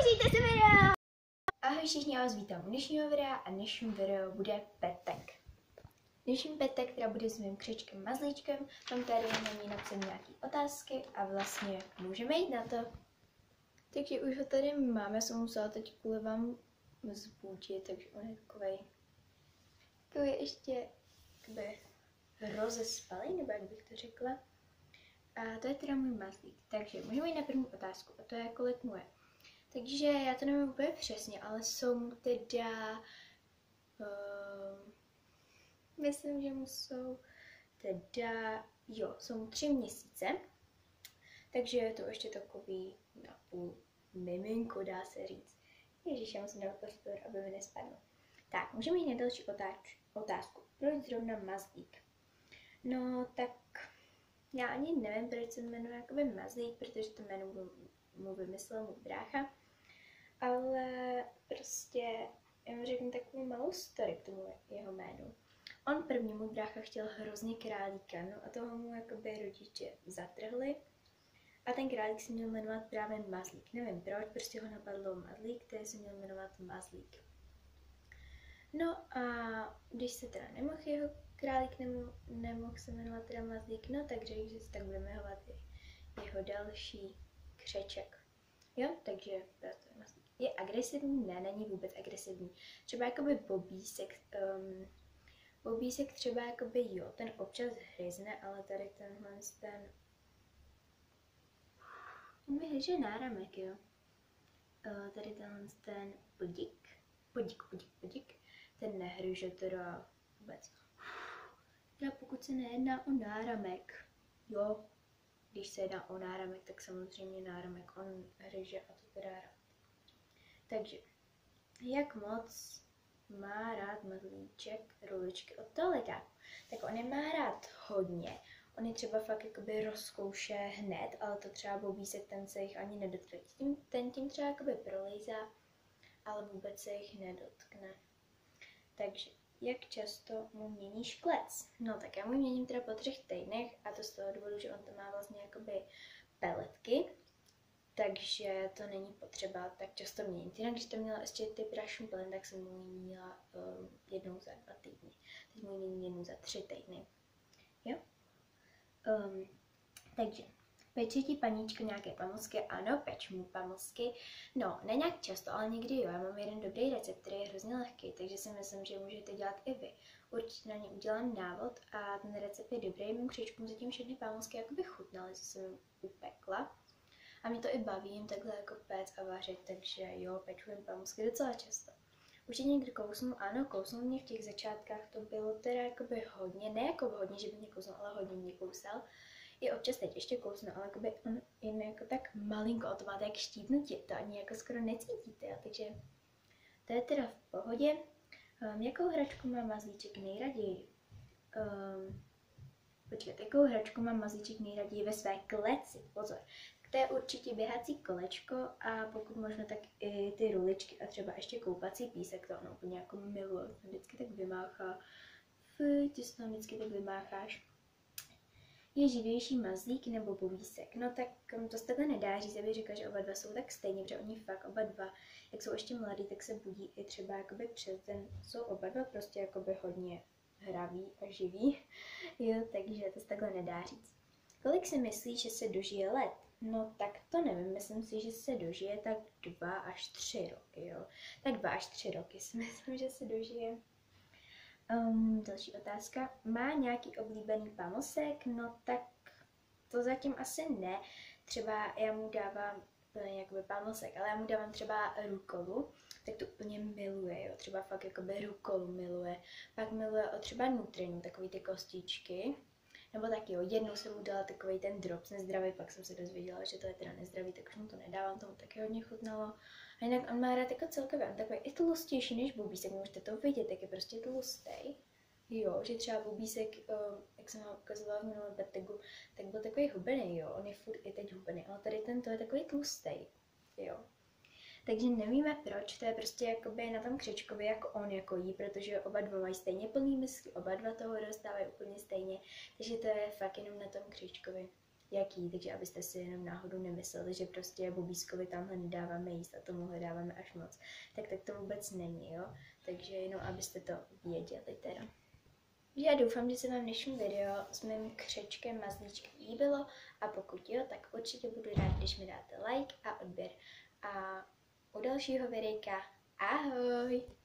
Pustíte si video! Ahoj všichni, já vás vítám u dnešního videa a dnešním video bude petek. Dnešní petek, která bude s mým křečkem mazlíčkem, mám tady na ní napsané nějaké otázky a vlastně můžeme jít na to. Takže už ho tady máme, já jsem musela teď kvůli vám zbudit, takže on je takovej, takový ještě jakoby rozespalý, nebo jak bych to řekla. A to je teda můj mazlík, takže můžeme jít na první otázku, a to je, kolik mu je. Takže já to nevím úplně přesně, ale jsou mu teda... Uh, myslím, že mu jsou teda... Jo, jsou mu tři měsíce. Takže je to ještě takový napůl miminko, dá se říct. Ježíš, já musím dát pozor, aby mi nespadlo. Tak, můžeme jít na další otáč, otázku. Proč zrovna mazlík? No, tak já ani nevím, proč se jmenuje jakoby mazlík, protože to jméno mu vymyslel můj brácha ale prostě já mu řeknu takovou malou story k tomu jeho jménu. On první můj brácha chtěl hrozně králíka, no a toho mu jakoby rodiče zatrhli. A ten králík se měl jmenovat právě Mazlík. Nevím proč, prostě ho napadlo Mazlík, který se měl jmenovat Mazlík. No a když se teda nemohl jeho králík, nemohl, nemohl se jmenovat teda Mazlík, no tak řekl, že se tak bude jmenovat i jeho další křeček. Jo, takže to je Mazlík je agresivní? Ne, není vůbec agresivní. Třeba jakoby bobísek, um, bobísek třeba jakoby jo, ten občas hryzne, ale tady tenhle ten, on mi hryže náramek, jo. Uh, tady tenhle ten podík, podík, podík, podík, ten nehryže teda vůbec. Teda pokud se nejedná o náramek, jo, když se jedná o náramek, tak samozřejmě náramek on hryže a to teda rád. Takže, jak moc má rád mazlíček ruličky od toho letáku? Tak on je má rád hodně. On je třeba fakt jakoby rozkouše hned, ale to třeba bobísek ten se jich ani nedotkne. Tím, ten tím třeba jakoby prolejzá, ale vůbec se jich nedotkne. Takže, jak často mu měníš klec? No tak já mu měním teda po třech týdnech a to z toho důvodu, že on tam má vlastně jakoby peletky, takže to není potřeba tak často měnit. Jinak, když to měla ještě ty prašní plen, tak jsem mu měla um, jednou za dva týdny. Teď mu měním jednou za tři týdny. Jo? Um, takže, peče ti paníčko nějaké pamlsky? Ano, peč mu pamlsky. No, ne nějak často, ale někdy jo. Já mám jeden dobrý recept, který je hrozně lehký, takže si myslím, že můžete dělat i vy. Určitě na ně udělám návod a ten recept je dobrý. Mým křičkům zatím všechny pamlsky jakoby chutnaly, co jsem upekla. A mě to i baví jim takhle jako péct a vařit, takže jo, peču jim pamlsky docela často. Už je někdy kousnu, ano, kousnul mě v těch začátkách, to bylo teda jakoby hodně, ne jako hodně, že by mě kousnul, ale hodně mě kousal. I občas teď ještě kousnu, ale jakoby on jen jako tak malinko, to máte jak štítnutí, to ani jako skoro necítíte, jo, takže to je teda v pohodě. Um, jakou hračku má mazlíček nejraději? Um, počkat, jakou hračku má mazlíček nejraději ve své kleci? Pozor, to je určitě běhací kolečko a pokud možno tak i ty ruličky a třeba ještě koupací písek, to ono úplně jako miluje, to vždycky tak vymáchá. Fuj, ty se tam vždycky tak vymácháš. Je živější mazlík nebo povísek? No tak um, to se takhle nedá říct, aby říkal, že oba dva jsou tak stejně, protože oni fakt oba dva, jak jsou ještě mladí, tak se budí i třeba jakoby přes den, jsou oba dva prostě jakoby hodně hraví a živí, jo, takže to se takhle nedá říct. Kolik si myslíš, že se dožije let? No tak to nevím, myslím si, že se dožije tak dva až tři roky, jo. Tak dva až tři roky si myslím, že se dožije. Um, další otázka. Má nějaký oblíbený pamlsek? No tak to zatím asi ne. Třeba já mu dávám plně jakoby pamlsek, ale já mu dávám třeba rukolu, tak to úplně miluje, jo. Třeba fakt jakoby rukolu miluje. Pak miluje o třeba nutrinu, takový ty kostičky nebo taky jo, jednou jsem mu dala takový ten drops nezdravý, pak jsem se dozvěděla, že to je teda nezdravý, tak už mu to nedávám, tomu taky hodně chutnalo. A jinak on má rád jako celkově, on takový i tlustější než bubísek, můžete to vidět, tak je prostě tlustý. Jo, že třeba bubísek, um, jak jsem ho ukazovala v minulém petegu, tak byl takový hubený, jo, on je furt i teď hubený, ale tady tento je takový tlustý, jo. Takže nevíme proč, to je prostě jakoby na tom křečkovi jako on jako jí, protože oba dva mají stejně plný misky, oba dva toho dostávají úplně stejně, takže to je fakt jenom na tom křečkovi. Jaký, takže abyste si jenom náhodou nemysleli, že prostě Bobískovi tamhle nedáváme jíst a tomu dáváme až moc. Tak tak to vůbec není, jo. Takže jenom abyste to věděli teda. Já doufám, že se vám dnešní video s mým křečkem mazlíčkem líbilo a pokud jo, tak určitě budu rád, když mi dáte like a odběr. A u dalšího videjka ahoj!